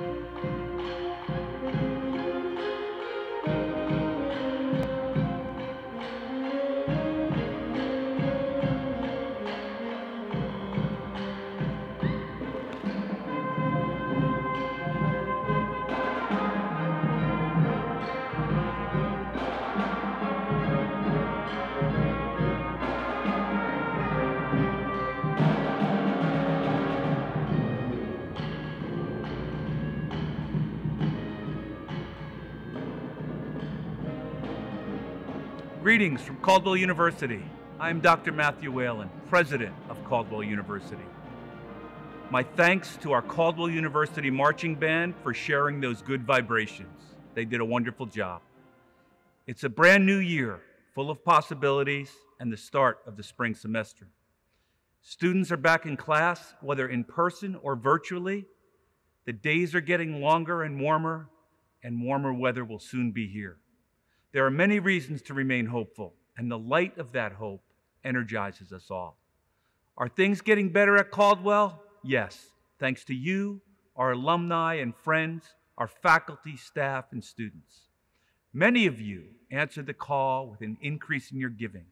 Música Greetings from Caldwell University. I am Dr. Matthew Whelan, President of Caldwell University. My thanks to our Caldwell University Marching Band for sharing those good vibrations. They did a wonderful job. It's a brand new year, full of possibilities, and the start of the spring semester. Students are back in class, whether in person or virtually. The days are getting longer and warmer, and warmer weather will soon be here. There are many reasons to remain hopeful, and the light of that hope energizes us all. Are things getting better at Caldwell? Yes, thanks to you, our alumni and friends, our faculty, staff, and students. Many of you answered the call with an increase in your giving,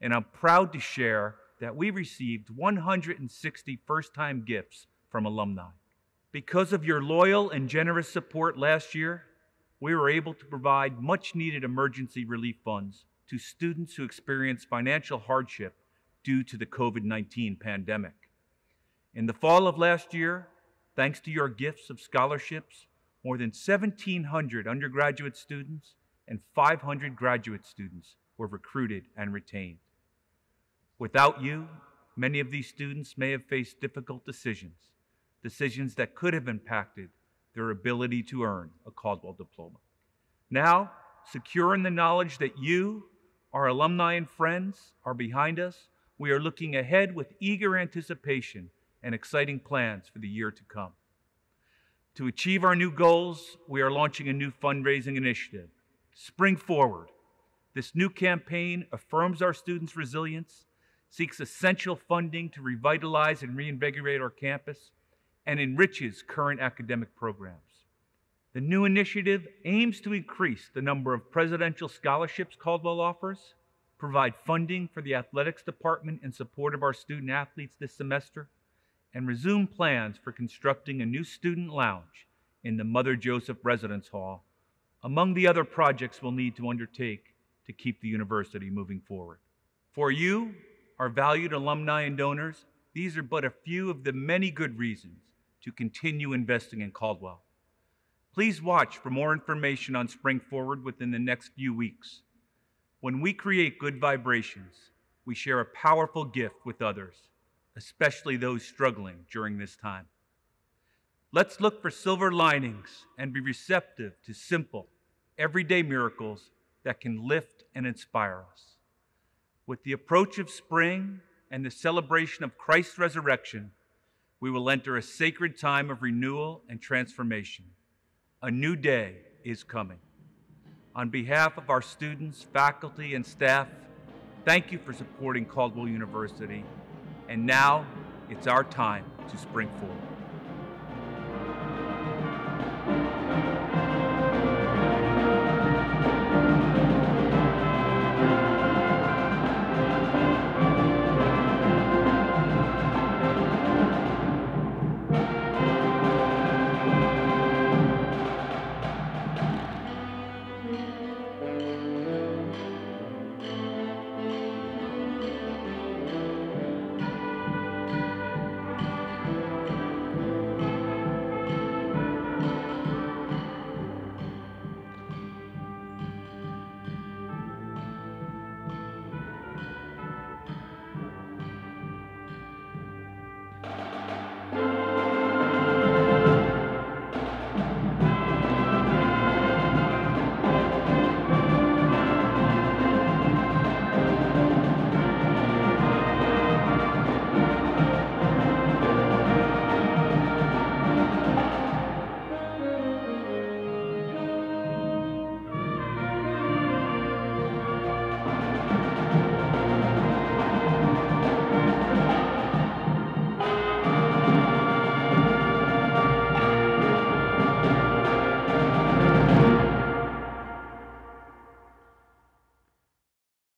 and I'm proud to share that we received 160 first time gifts from alumni. Because of your loyal and generous support last year, we were able to provide much needed emergency relief funds to students who experienced financial hardship due to the COVID 19 pandemic. In the fall of last year, thanks to your gifts of scholarships, more than 1,700 undergraduate students and 500 graduate students were recruited and retained. Without you, many of these students may have faced difficult decisions, decisions that could have impacted their ability to earn a Caldwell diploma. Now, secure in the knowledge that you, our alumni and friends, are behind us, we are looking ahead with eager anticipation and exciting plans for the year to come. To achieve our new goals, we are launching a new fundraising initiative, Spring Forward. This new campaign affirms our students' resilience, seeks essential funding to revitalize and reinvigorate our campus, and enriches current academic programs. The new initiative aims to increase the number of presidential scholarships Caldwell offers, provide funding for the athletics department in support of our student athletes this semester, and resume plans for constructing a new student lounge in the Mother Joseph Residence Hall, among the other projects we'll need to undertake to keep the university moving forward. For you, our valued alumni and donors, these are but a few of the many good reasons to continue investing in Caldwell. Please watch for more information on Spring Forward within the next few weeks. When we create good vibrations, we share a powerful gift with others, especially those struggling during this time. Let's look for silver linings and be receptive to simple, everyday miracles that can lift and inspire us. With the approach of spring and the celebration of Christ's resurrection, we will enter a sacred time of renewal and transformation. A new day is coming. On behalf of our students, faculty, and staff, thank you for supporting Caldwell University. And now it's our time to spring forward.